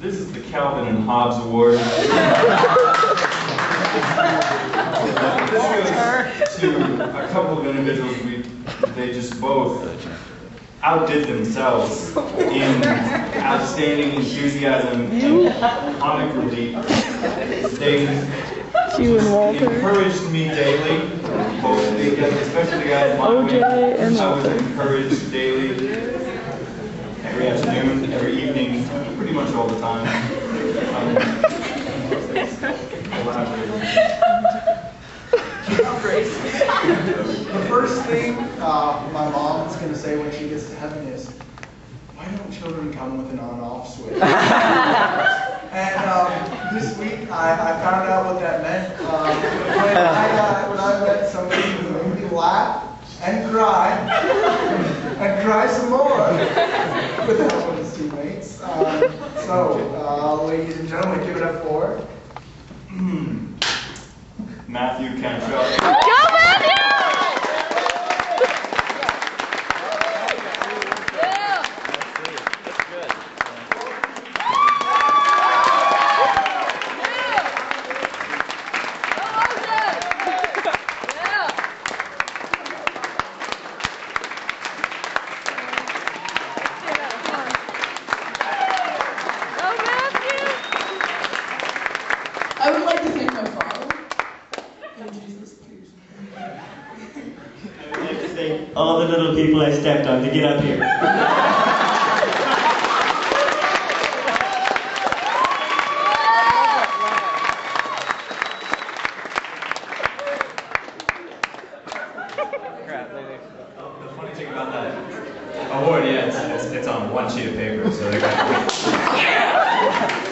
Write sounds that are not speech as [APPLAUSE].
This is the Calvin and Hobbes Award. [LAUGHS] this goes to a couple of individuals we they just both outdid themselves in outstanding enthusiasm and comic relief. They You and Walter. encouraged me daily, both the guys, especially the guys in my OJ wing. and I was encouraged daily, every afternoon, every evening, pretty much all the time. The first thing uh, my mom is going to say when she gets to heaven is, why don't children come with an on-off switch? [LAUGHS] and um, this week I, I found out what that meant um, when, I, uh, when I met somebody who made me laugh and cry and cry some more with the help of his teammates. Um, so, uh, ladies and gentlemen, give it up for [CLEARS THROAT] Matthew Cantrell. Go Matthew! I would like to thank my father. Introduce this, please. I would like to thank all the little people I stepped on to get up here. The funny thing about that award, yeah, it's, it's, it's on one sheet of paper, so they got. Now we're stuck